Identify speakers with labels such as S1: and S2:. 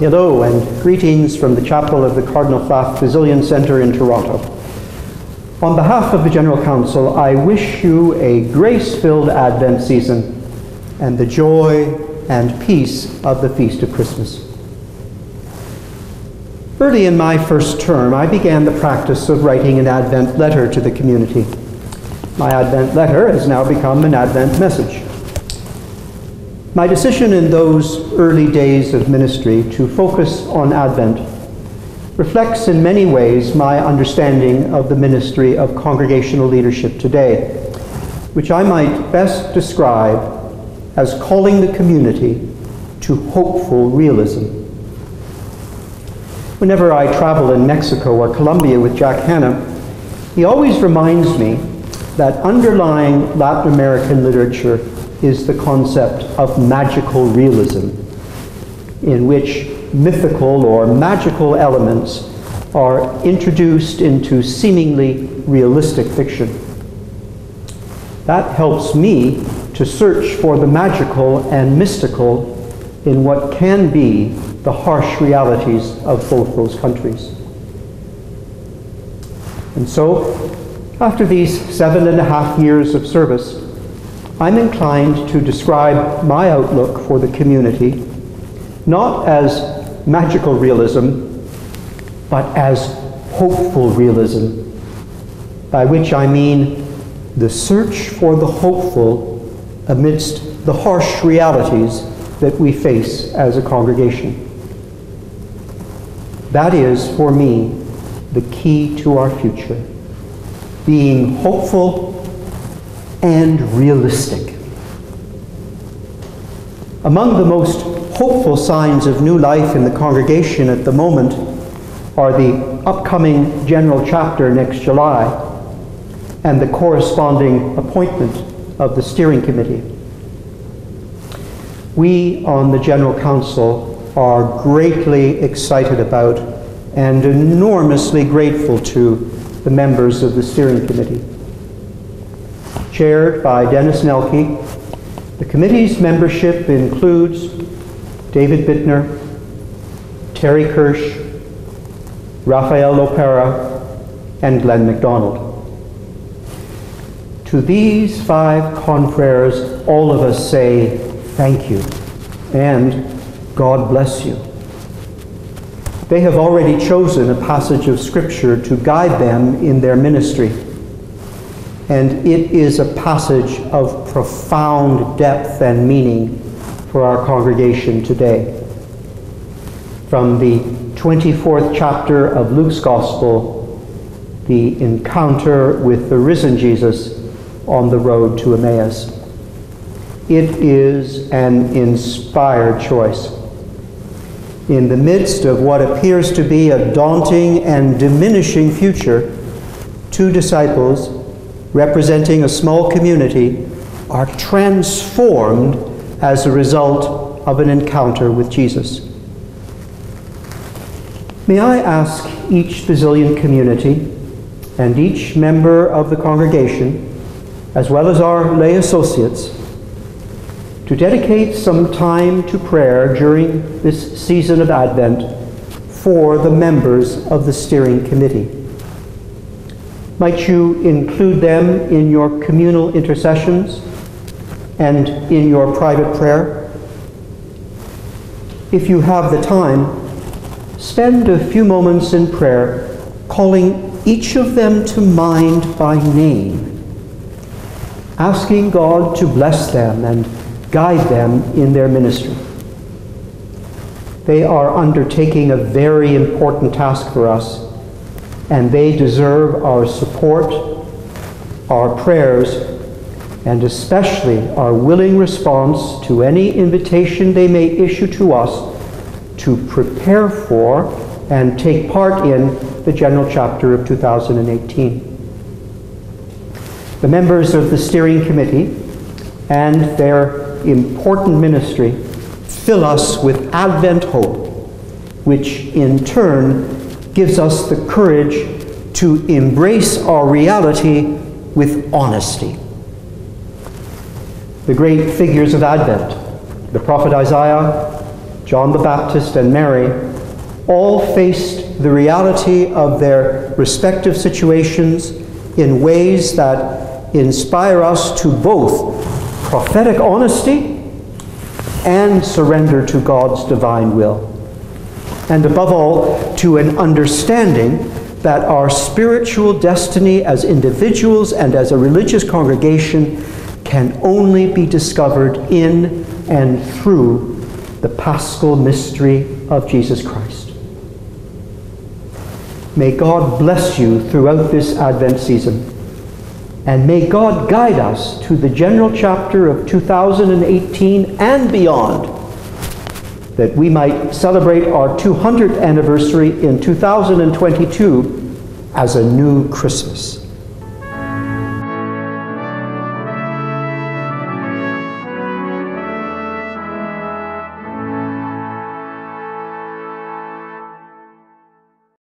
S1: Hello and greetings from the chapel of the Cardinal Flahiff Basilian Centre in Toronto. On behalf of the General Council, I wish you a grace filled Advent season and the joy and peace of the Feast of Christmas. Early in my first term, I began the practice of writing an Advent letter to the community. My Advent letter has now become an Advent message. My decision in those early days of ministry to focus on Advent reflects in many ways my understanding of the ministry of congregational leadership today, which I might best describe as calling the community to hopeful realism. Whenever I travel in Mexico or Colombia with Jack Hanna, he always reminds me that underlying Latin American literature is the concept of magical realism, in which mythical or magical elements are introduced into seemingly realistic fiction. That helps me to search for the magical and mystical in what can be the harsh realities of both those countries. And so, after these seven and a half years of service, I'm inclined to describe my outlook for the community not as magical realism, but as hopeful realism, by which I mean the search for the hopeful amidst the harsh realities that we face as a congregation. That is, for me, the key to our future being hopeful and realistic. Among the most hopeful signs of new life in the congregation at the moment are the upcoming general chapter next July and the corresponding appointment of the steering committee. We on the General Council are greatly excited about and enormously grateful to the members of the steering committee chaired by Dennis Nelke. The committee's membership includes David Bittner, Terry Kirsch, Rafael Lopera, and Glenn MacDonald. To these five confreres, all of us say thank you and God bless you. They have already chosen a passage of Scripture to guide them in their ministry and it is a passage of profound depth and meaning for our congregation today. From the 24th chapter of Luke's Gospel, the encounter with the risen Jesus on the road to Emmaus. It is an inspired choice. In the midst of what appears to be a daunting and diminishing future, two disciples representing a small community, are transformed as a result of an encounter with Jesus. May I ask each Basilian community and each member of the congregation, as well as our lay associates, to dedicate some time to prayer during this season of Advent for the members of the steering committee. Might you include them in your communal intercessions and in your private prayer? If you have the time, spend a few moments in prayer calling each of them to mind by name, asking God to bless them and guide them in their ministry. They are undertaking a very important task for us and they deserve our support, our prayers, and especially our willing response to any invitation they may issue to us to prepare for and take part in the general chapter of 2018. The members of the steering committee and their important ministry fill us with Advent hope, which in turn gives us the courage to embrace our reality with honesty. The great figures of Advent, the prophet Isaiah, John the Baptist, and Mary all faced the reality of their respective situations in ways that inspire us to both prophetic honesty and surrender to God's divine will. And above all, to an understanding that our spiritual destiny as individuals and as a religious congregation can only be discovered in and through the paschal mystery of Jesus Christ. May God bless you throughout this Advent season. And may God guide us to the general chapter of 2018 and beyond, that we might celebrate our 200th anniversary in 2022 as a new Christmas.